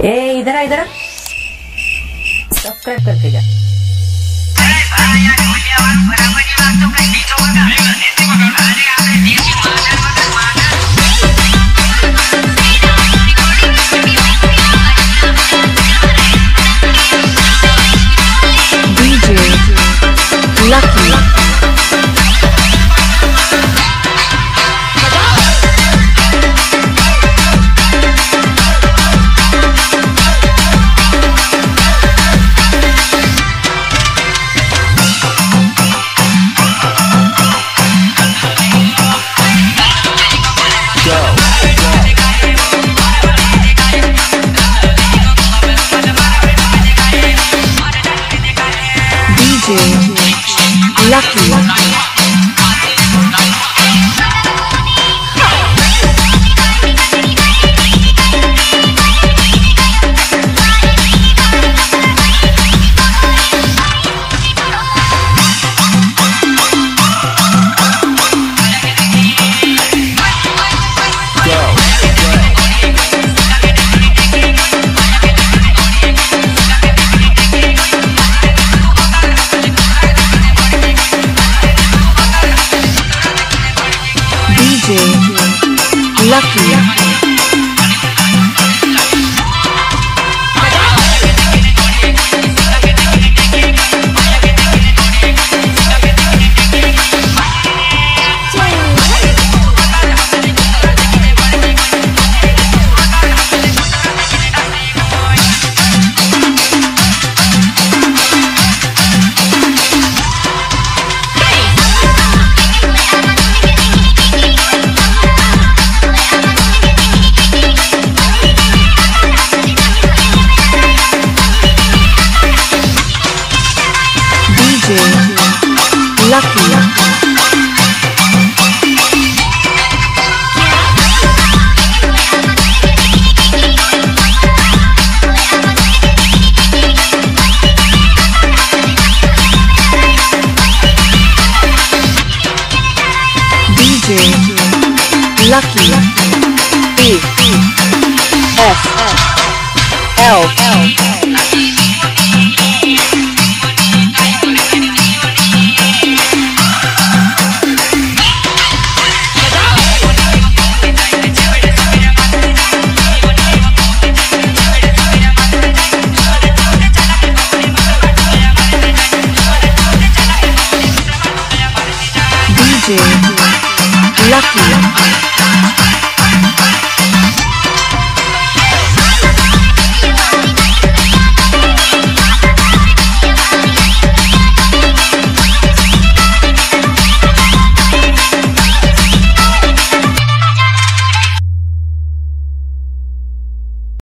ए इधर आ इधर सब्सक्राइब करके जा। DJ Lucky. DJ Lucky. Lucky. Lucky. E F L Lucky.